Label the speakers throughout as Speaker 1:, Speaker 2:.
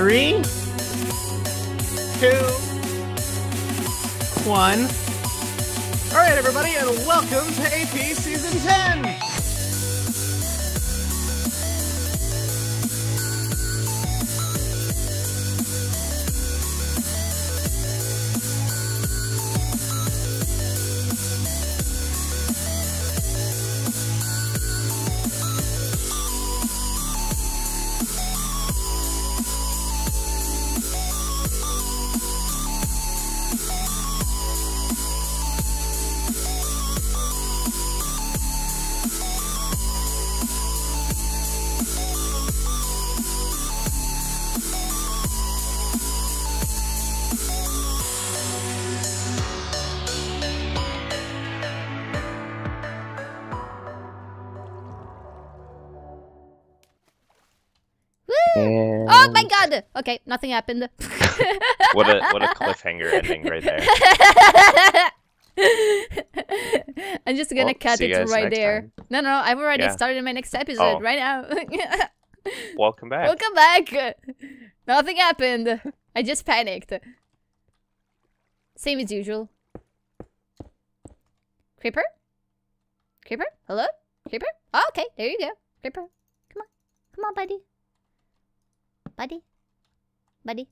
Speaker 1: three, two, one. All right, everybody, and welcome to AP Season 10.
Speaker 2: Okay, nothing happened.
Speaker 3: what a what a cliffhanger ending right there.
Speaker 2: I'm just gonna
Speaker 3: Well,
Speaker 2: cut it right there.
Speaker 3: time.
Speaker 2: No, no, I've already
Speaker 3: Yeah.
Speaker 2: started my next episode
Speaker 3: Oh.
Speaker 2: right now.
Speaker 3: Welcome back.
Speaker 2: Welcome back. Nothing happened. I just panicked. Same as usual. Creeper? Creeper? Hello? Creeper? Oh, okay, there you go. Creeper. Come on. Come on, buddy. Buddy. Buddy.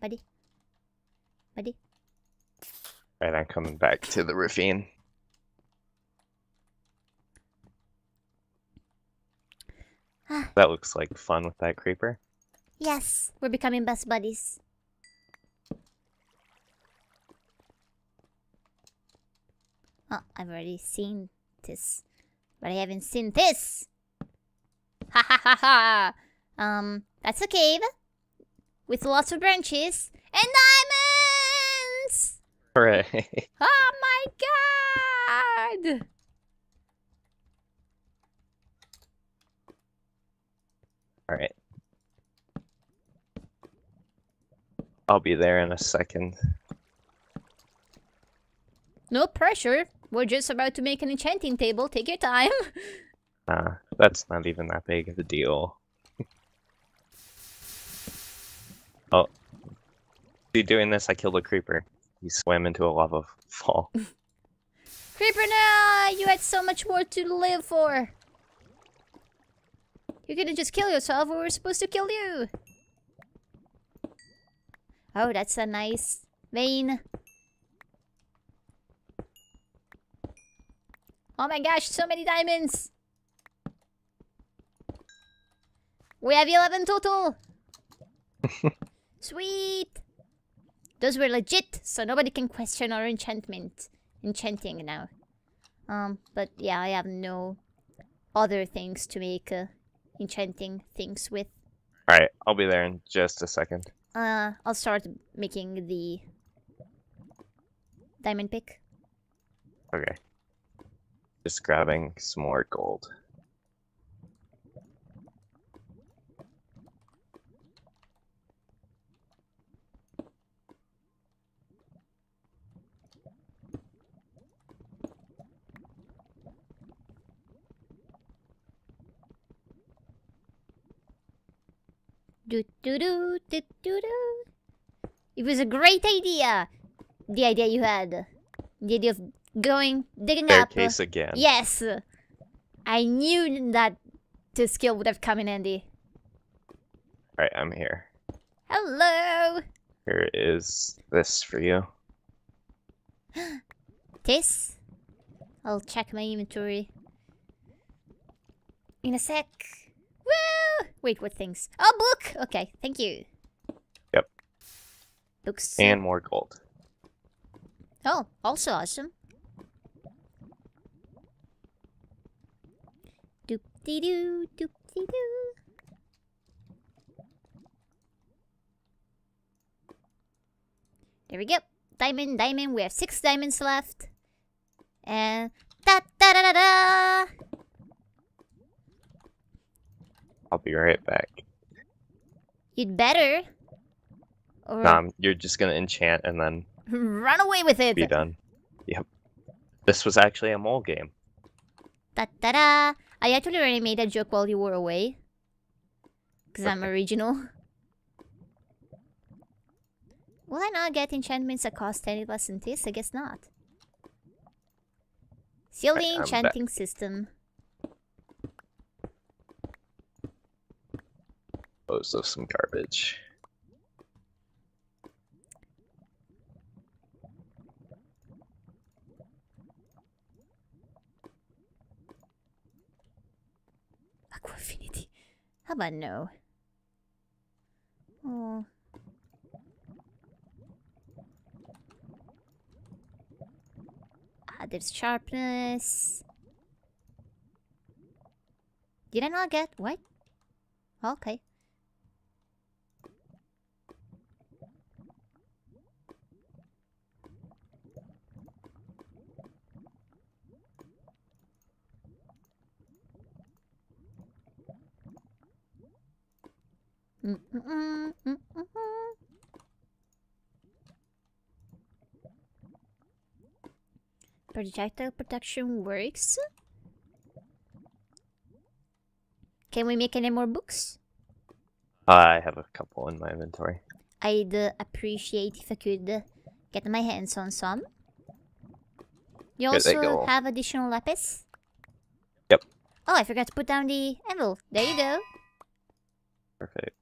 Speaker 2: Buddy. Buddy.
Speaker 3: Right, I'm coming back to the ravine. That looks like fun with that creeper.
Speaker 2: Yes, we're becoming best buddies. Oh, I've already seen this, but I haven't seen this. Ha ha ha ha! Um, that's a cave with lots of branches and diamonds.
Speaker 3: Hooray!
Speaker 2: Oh my god!
Speaker 3: All right. I'll be there in a second.
Speaker 2: No pressure. We're just about to make an enchanting table. Take your time.
Speaker 3: Uh, that's not even that big of a deal. Oh. Be doing this, I killed a creeper. He swam into a lava fall.
Speaker 2: Creeper, now you had so much more to live for. You couldn't just kill yourself, or we were supposed to kill you. Oh, that's a nice vein. Oh my gosh, so many diamonds. We have 11 total. Sweet. Those were legit, so nobody can question our enchantment. Enchanting now. Um, but yeah, I have no other things to make uh, enchanting things with.
Speaker 3: Alright, I'll be there in just a second.
Speaker 2: Uh, I'll start making the diamond pick.
Speaker 3: Okay. Just grabbing some more gold.
Speaker 2: Do do do do do do. It was a great idea. The idea you had. The idea of going digging up.
Speaker 3: Staircase again.
Speaker 2: Yes. I knew that this skill would have come in handy.
Speaker 3: Alright, I'm here.
Speaker 2: Hello.
Speaker 3: Here is this for you.
Speaker 2: This? I'll check my inventory. In a sec. Woo! Wait, what things? Oh, book! Okay, thank you.
Speaker 3: Yep.
Speaker 2: Books.
Speaker 3: And more gold.
Speaker 2: Oh, also awesome. Doop dee doo, doop dee doo. There we go. Diamond, diamond. We have six diamonds left. And da da da da da.
Speaker 3: I'll be right back.
Speaker 2: You'd better. Or...
Speaker 3: Nah, you're just gonna enchant and then...
Speaker 2: Run away with it!
Speaker 3: Be done. Yep. This was actually a mole game.
Speaker 2: Da-da-da! I actually already made that joke while you were away. Because I'm original. Will I not get enchantments that cost any less than this? I guess not. Seal the enchanting system.
Speaker 3: Dispose of some garbage.
Speaker 2: Aqua Affinity. How about no? Oh. Ah, there's sharpness. Did I not get what? Okay. Projectile protection works. Can we make any more books?
Speaker 3: I have a couple in my inventory.
Speaker 2: I'd uh, appreciate if I could uh, get my hands on some. You also have additional lapis?
Speaker 3: Yep.
Speaker 2: Oh, I forgot to put down the anvil. There you go.
Speaker 3: Perfect.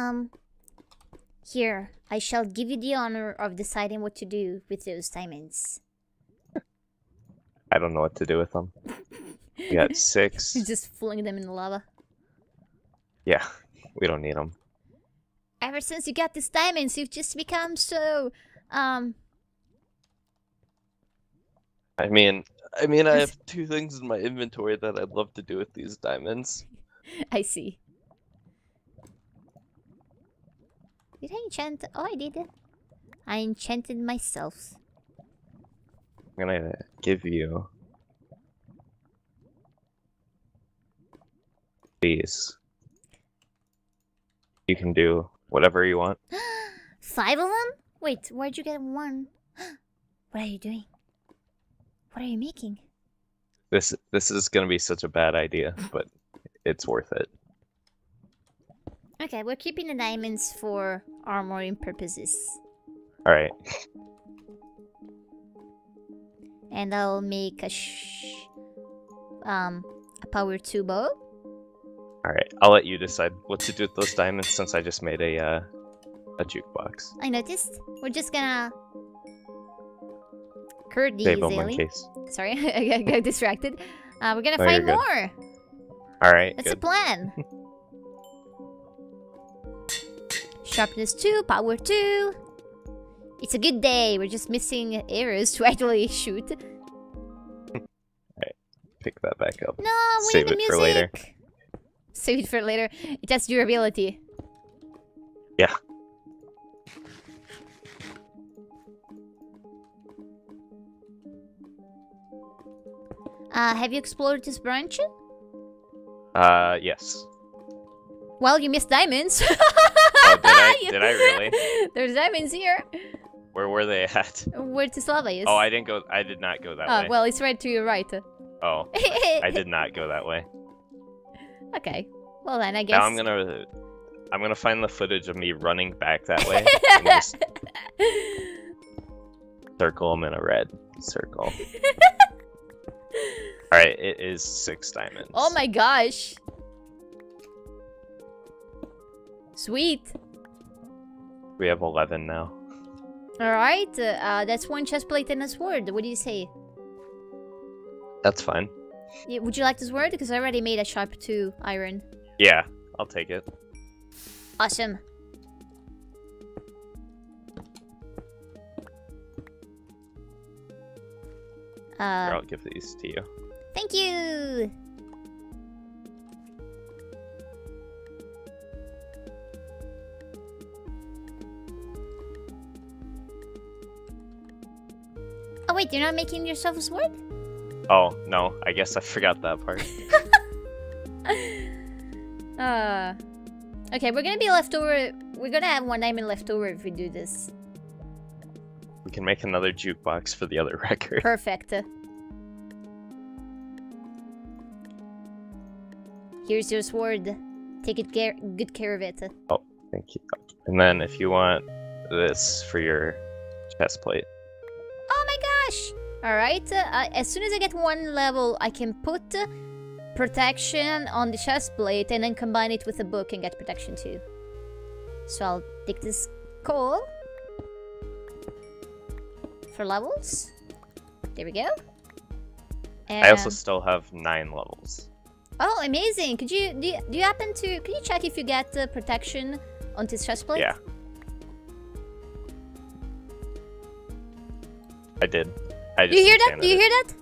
Speaker 2: Um, here, I shall give you the honor of deciding what to do with those diamonds.
Speaker 3: I don't know what to do with them. We got six.
Speaker 2: You just fling them in the lava.
Speaker 3: Yeah, we don't need them.
Speaker 2: Ever since you got these diamonds, you've just become so, um,
Speaker 3: I mean, I mean, I have two things in my inventory that I'd love to do with these diamonds.
Speaker 2: I see. Did I enchant? Oh, I did. I enchanted myself.
Speaker 3: I'm gonna give you these. You can do whatever you want.
Speaker 2: Five of them? Wait, where'd you get one? what are you doing? What are you making?
Speaker 3: This this is gonna be such a bad idea, but it's worth it.
Speaker 2: Okay, we're keeping the diamonds for armoring purposes.
Speaker 3: All right.
Speaker 2: And I'll make a. Um, a power 2 bow.
Speaker 3: All right. I'll let you decide what to do with those diamonds since I just made a uh, a jukebox.
Speaker 2: I noticed. We're just gonna... Curd these,
Speaker 3: Save them in
Speaker 2: Aileen.
Speaker 3: case.
Speaker 2: Sorry, I got- distracted. Uh, we're gonna
Speaker 3: No,
Speaker 2: find more.
Speaker 3: All right.
Speaker 2: That's
Speaker 3: good.
Speaker 2: the plan. Sharpness 2, power 2. It's a good day. We're just missing arrows to actually shoot.
Speaker 3: Pick that back up.
Speaker 2: No, we
Speaker 3: Save
Speaker 2: need the
Speaker 3: it for later.
Speaker 2: music. Save it for later. It has durability.
Speaker 3: Yeah.
Speaker 2: Uh, have you explored this branch?
Speaker 3: Uh, yes.
Speaker 2: Well, you missed diamonds.
Speaker 3: Oh, did I? Did I really?
Speaker 2: There's diamonds here.
Speaker 3: Where were they at?
Speaker 2: Where this lava is.
Speaker 3: Oh, I didn't go. I did not go that
Speaker 2: Oh,
Speaker 3: way.
Speaker 2: well, it's right to your right.
Speaker 3: Oh, I did not go that way.
Speaker 2: Okay. Well then, I guess.
Speaker 3: Now I'm gonna, I'm gonna find the footage of me running back that way circle them in a red circle. All right, it is six diamonds.
Speaker 2: oh my gosh. Sweet.
Speaker 3: We have eleven now.
Speaker 2: All right. Uh, uh, that's one chest plate and a sword. What do you say?
Speaker 3: That's fine.
Speaker 2: Yeah, would you like this sword? Because I already made a sharp two iron.
Speaker 3: Yeah, I'll take it.
Speaker 2: Awesome.
Speaker 3: Here,
Speaker 2: Uh,
Speaker 3: I'll give these to you.
Speaker 2: thank you. Wait, you're not making yourself a sword?
Speaker 3: Oh no, I guess I forgot that part.
Speaker 2: Uh, Okay, we're gonna be left over. We're gonna have one diamond left over if we do this.
Speaker 3: We can make another jukebox for the other record.
Speaker 2: Perfect. Here's your sword. Take it care, good care of it.
Speaker 3: Oh, thank you. And then if you want this for your chest plate.
Speaker 2: Alright, uh, as soon as I get one level, I can put protection on the chest plate and then combine it with a book and get protection too. So I'll take this coal for levels. There we go. And,
Speaker 3: I also still have nine levels.
Speaker 2: Oh, amazing! Could you do, you do you happen to can you check if you get uh, protection on this chest plate?
Speaker 3: Yeah. I did. I
Speaker 2: Do you hear that? Do you hear that?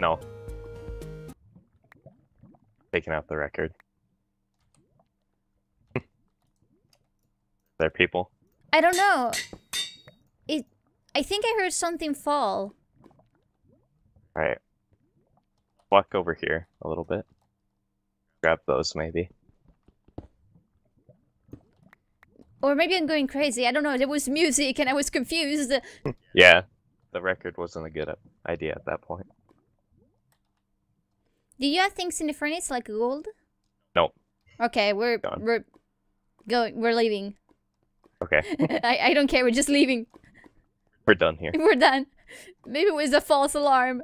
Speaker 3: No. Taking out the record. there, people.
Speaker 2: I don't know. It. I think I heard something fall.
Speaker 3: All right. Walk over here a little bit. Grab those, maybe.
Speaker 2: Or maybe I'm going crazy. I don't know. There was music and I was confused.
Speaker 3: Yeah, the record wasn't a good uh, idea at that point.
Speaker 2: Do you have things in the furnace like gold?
Speaker 3: No.
Speaker 2: Okay, we're
Speaker 3: Gone.
Speaker 2: we're going. We're leaving.
Speaker 3: Okay,
Speaker 2: I I don't care. We're just leaving.
Speaker 3: we're done here.
Speaker 2: We're done. Maybe it was a false alarm.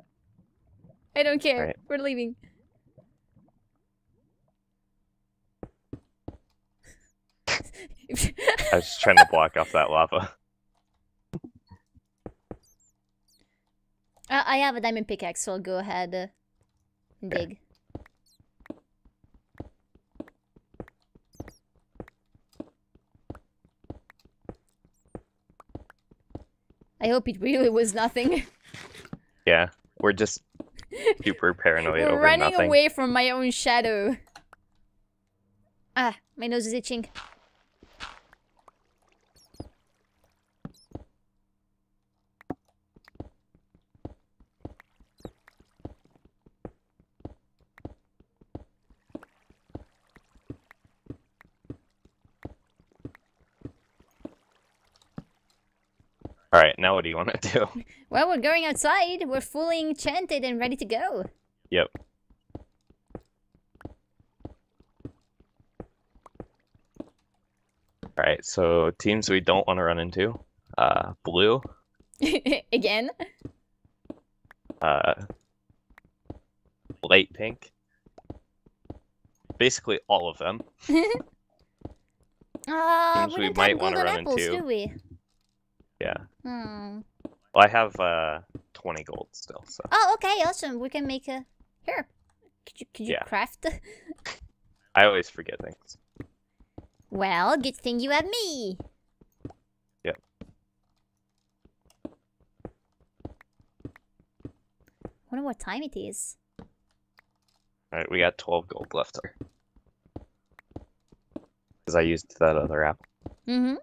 Speaker 2: I don't care.
Speaker 3: Right.
Speaker 2: We're leaving.
Speaker 3: I was just trying to block off that lava.
Speaker 2: Uh, I have a diamond pickaxe, so I'll go ahead uh, and dig. I hope it really was nothing.
Speaker 3: Yeah, we're just super paranoid
Speaker 2: We're
Speaker 3: over
Speaker 2: running
Speaker 3: nothing.
Speaker 2: away from my own shadow. Ah, my nose is itching.
Speaker 3: Now what do you want to do?
Speaker 2: Well, we're going outside. We're fully enchanted and ready to go.
Speaker 3: Yep. All right, so teams we don't want to run into: uh, blue,
Speaker 2: Again.
Speaker 3: uh, light pink. Basically, all of them.
Speaker 2: Ah,
Speaker 3: Seems
Speaker 2: we
Speaker 3: we might wanna run
Speaker 2: apples,
Speaker 3: into-
Speaker 2: do we?
Speaker 3: Yeah.
Speaker 2: Hmm.
Speaker 3: Well, I have uh 20 gold still, so
Speaker 2: Oh, okay, awesome. We can make a here. Could you could you
Speaker 3: Yeah.
Speaker 2: craft?
Speaker 3: I always forget things.
Speaker 2: well, good thing you have me.
Speaker 3: Yep.
Speaker 2: Wonder what time it is.
Speaker 3: All right, we got 12 gold left. Because I used that other app.
Speaker 2: Mm-hmm.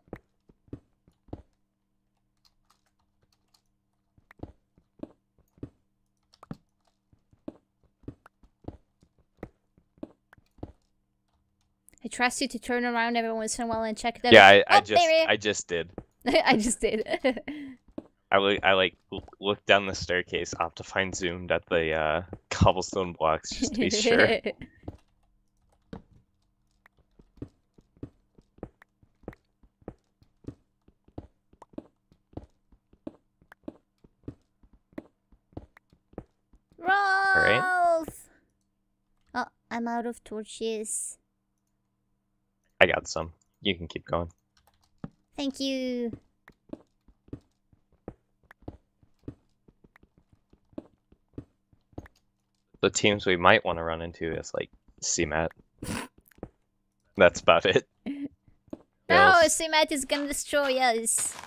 Speaker 2: I trust you to turn around every once in a while and check that.
Speaker 3: Yeah, I, I
Speaker 2: Oh,
Speaker 3: just I just did.
Speaker 2: I just did.
Speaker 3: I, I like looked down the staircase, Optifine zoomed at the uh, cobblestone blocks just to be sure.
Speaker 2: Rolf! Oh, I'm out of torches.
Speaker 3: I got some. You can keep going.
Speaker 2: Thank you.
Speaker 3: The teams we might want to run into is like CMAT. That's about it.
Speaker 2: No, Simat is gonna destroy us.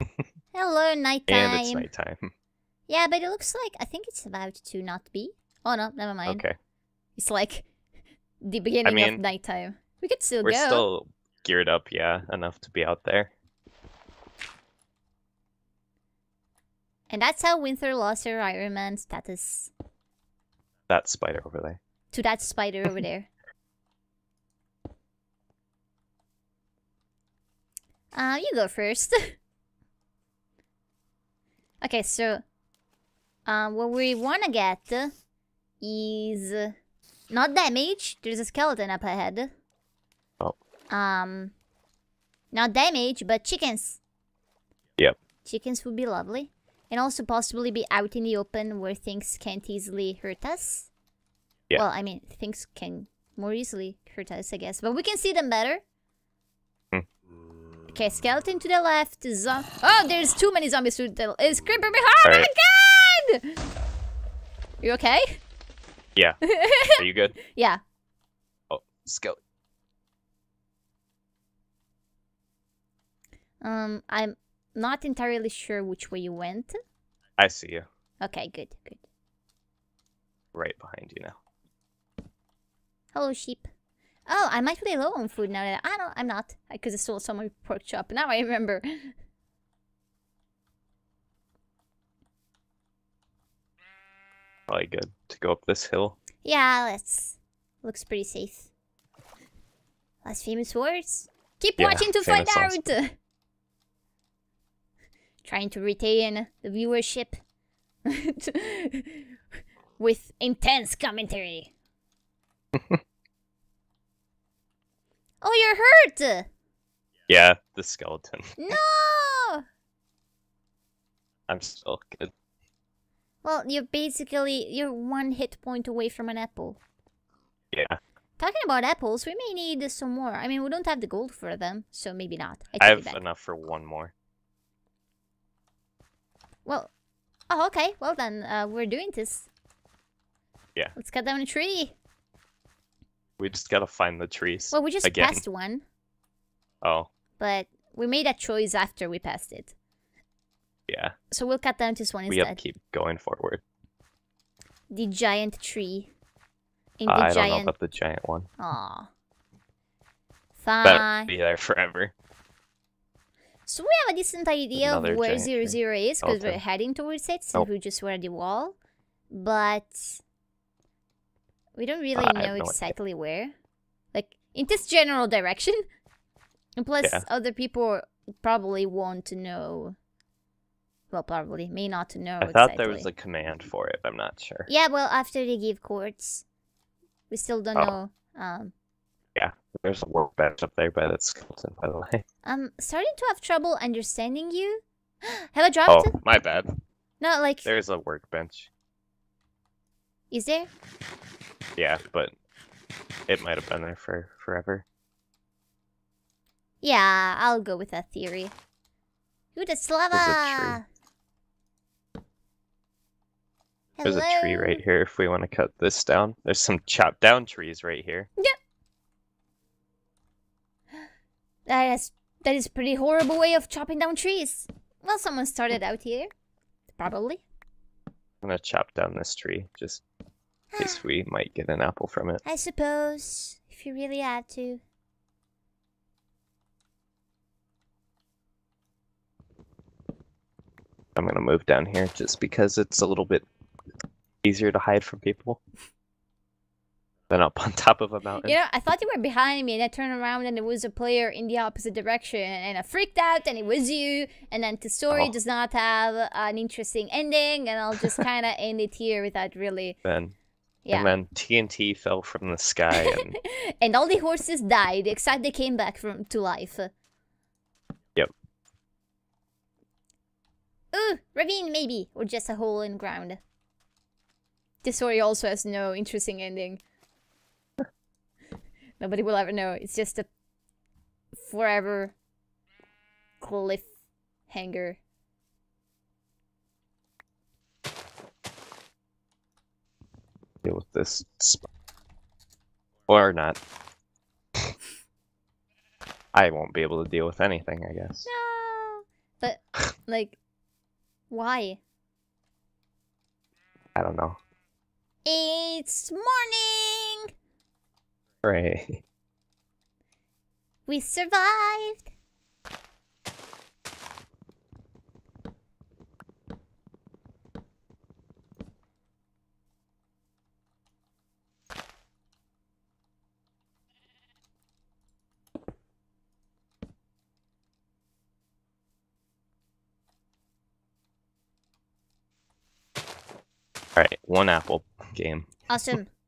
Speaker 2: Hello, nighttime.
Speaker 3: and it's nighttime.
Speaker 2: Yeah, but it looks like I think it's about to not be. Oh no, never mind.
Speaker 3: Okay,
Speaker 2: It's like the beginning of
Speaker 3: mean,
Speaker 2: nighttime. We could still
Speaker 3: we're
Speaker 2: go.
Speaker 3: still geared up, yeah, enough to be out there.
Speaker 2: And that's how Winther lost her Iron Man status
Speaker 3: That spider over there.
Speaker 2: to that spider over there. Uh, you go first. okay, so uh, what we wanna get is not damage. There's a skeleton up ahead. Um, not damage, but chickens.
Speaker 3: Yep.
Speaker 2: Chickens would be lovely, and also possibly be out in the open where things can't easily hurt us.
Speaker 3: Yeah.
Speaker 2: Well, I mean, things can more easily hurt us, I guess, but we can see them better.
Speaker 3: Hmm.
Speaker 2: Okay, skeleton to the left. Zo- oh, there's too many zombies to the Is creeper behind? Oh my god! You okay?
Speaker 3: Yeah. Are you good?
Speaker 2: Yeah.
Speaker 3: Oh, skeleton.
Speaker 2: Um, I'm not entirely sure which way you went.
Speaker 3: I see you.
Speaker 2: Okay, good, good.
Speaker 3: Right behind you now.
Speaker 2: Hello, sheep. Oh, I might be low on food now that I don't. I'm not I because I stole someone's pork chop. Now I remember.
Speaker 3: Probably good to go up this hill.
Speaker 2: Yeah, let's. Looks pretty safe. Last famous words. Keep
Speaker 3: Yeah,
Speaker 2: watching to find out.
Speaker 3: last-
Speaker 2: Trying to retain the viewership with intense commentary. oh, you're hurt.
Speaker 3: Yeah, the skeleton.
Speaker 2: No.
Speaker 3: I'm still good.
Speaker 2: Well, you're basically you're one hit point away from an apple.
Speaker 3: Yeah.
Speaker 2: Talking about apples, we may need some more. I mean, we don't have the gold for them, so maybe not. I
Speaker 3: I have enough for one more.
Speaker 2: Well, oh, okay. Well then, uh, we're doing this.
Speaker 3: Yeah.
Speaker 2: Let's cut down a tree.
Speaker 3: We just gotta find the trees.
Speaker 2: Well, we just
Speaker 3: Again.
Speaker 2: passed one,
Speaker 3: Oh,
Speaker 2: but we made a choice after we passed it.
Speaker 3: yeah.
Speaker 2: So we'll cut down this one
Speaker 3: We have
Speaker 2: instead.
Speaker 3: to keep going forward.
Speaker 2: The giant tree. In
Speaker 3: Uh,
Speaker 2: the
Speaker 3: I don't know about the giant one.
Speaker 2: Aw. Fine.
Speaker 3: be there forever.
Speaker 2: So we have a decent idea of where zero zero is because we're heading towards it since
Speaker 3: Nope.
Speaker 2: we just were at the wall, but we don't really
Speaker 3: Uh,
Speaker 2: know
Speaker 3: no idea.
Speaker 2: exactly where. Like in this general direction, and plus
Speaker 3: Yeah.
Speaker 2: other people probably want to know. Well, probably may not know.
Speaker 3: I thought there was a command for it. I'm not sure.
Speaker 2: Yeah, well, after they give coords, we still don't
Speaker 3: Oh.
Speaker 2: know. Um, Yeah,
Speaker 3: there's a workbench up there by that skeleton, by the way.
Speaker 2: I'm starting to have trouble understanding you. have I dropped?
Speaker 3: Oh, my bad.
Speaker 2: No, like,
Speaker 3: There's a workbench.
Speaker 2: is there?
Speaker 3: Yeah, but it might have been there for forever.
Speaker 2: Yeah, I'll go with that theory. Ooh, that's lava!
Speaker 3: There's a tree right here if we want to cut this down. There's some chopped down trees right here.
Speaker 2: That is that is pretty horrible way of chopping down trees. Well, someone started out here, probably.
Speaker 3: I'm gonna chop down this tree just in case we might get an apple from it.
Speaker 2: I suppose if you really had to.
Speaker 3: I'm gonna move down here just because it's a little bit easier to hide from people than up on top of a mountain.
Speaker 2: You know, I thought you were behind me, and I turned around, and there was a player in the opposite direction, and I freaked out, and it was you. And then the story
Speaker 3: Oh.
Speaker 2: does not have an interesting ending, and I'll just kind of end it here without really,
Speaker 3: Then
Speaker 2: yeah.
Speaker 3: and then TNT fell from the sky and
Speaker 2: and all the horses died, except they came back from to life.
Speaker 3: Yep.
Speaker 2: Ooh, ravine maybe, or just a hole in ground. This story also has no interesting ending. Nobody will ever know. It's just a forever cliffhanger.
Speaker 3: deal with this or not. I won't be able to deal with anything, I guess.
Speaker 2: No, but like, why?
Speaker 3: I don't know.
Speaker 2: It's morning.
Speaker 3: Hooray.
Speaker 2: We survived!
Speaker 3: All right, one apple game.
Speaker 2: Awesome.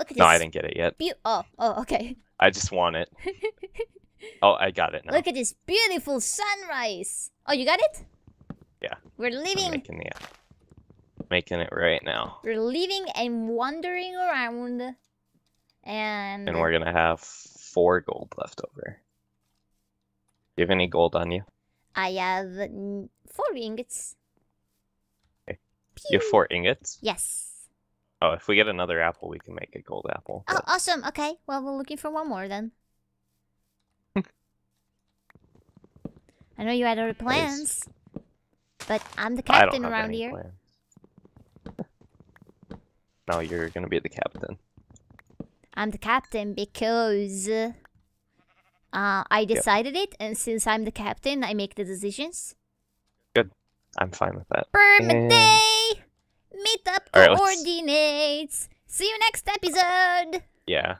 Speaker 2: Look at
Speaker 3: No, I didn't get it yet.
Speaker 2: Beau- oh, oh, okay.
Speaker 3: I just want it. Oh, I got it now.
Speaker 2: Look at this beautiful sunrise. Oh, you got it?
Speaker 3: Yeah.
Speaker 2: We're
Speaker 3: I'm making the making it right now,
Speaker 2: we're leaving and wandering around, and,
Speaker 3: and we're gonna have four gold left over. Do you have any gold on you?
Speaker 2: I have four ingots.
Speaker 3: You have four ingots.
Speaker 2: Yes.
Speaker 3: Oh, if we get another apple, we can make a gold apple.
Speaker 2: Oh, awesome. Okay. Well, we're looking for one more then. I know you had other plans, but I'm the
Speaker 3: I don't
Speaker 2: captain
Speaker 3: have
Speaker 2: around
Speaker 3: any
Speaker 2: here.
Speaker 3: plans. no, you're gonna be the captain.
Speaker 2: I'm the captain because uh, I decided it, and since I'm the captain, I make the decisions. Good.
Speaker 3: I'm fine with that.
Speaker 2: Permit
Speaker 3: And-
Speaker 2: day! Meet up
Speaker 3: All right,
Speaker 2: coordinates! See you next episode!
Speaker 3: Yeah.